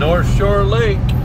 North Shore Lake.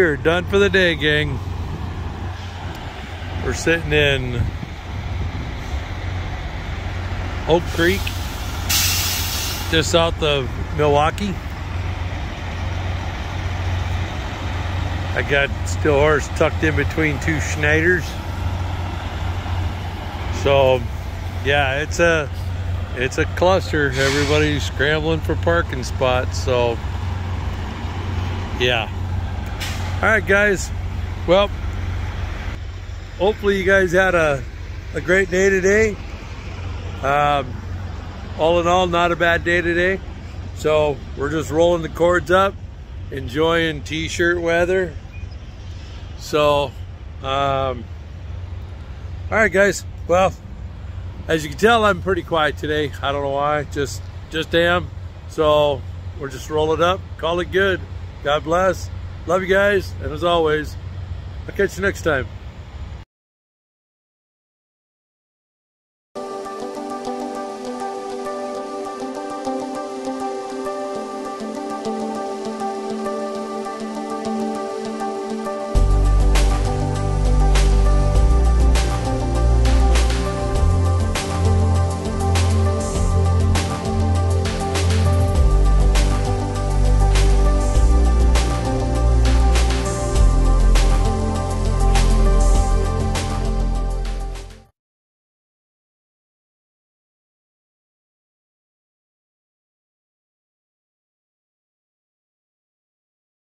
Done for the day, gang. We're sitting in Oak Creek, just south of Milwaukee. I got Steel Horse tucked in between two Schneiders. So, yeah, it's a it's a cluster. Everybody's scrambling for parking spots. So, yeah. All right, guys. Well, hopefully you guys had a, a great day today. Um, all in all, not a bad day today. So we're just rolling the cords up, enjoying t-shirt weather. So, um, all right, guys. Well, as you can tell, I'm pretty quiet today. I don't know why, just, just am. So we're just rolling it up, call it good. God bless. Love you guys. And as always, I'll catch you next time.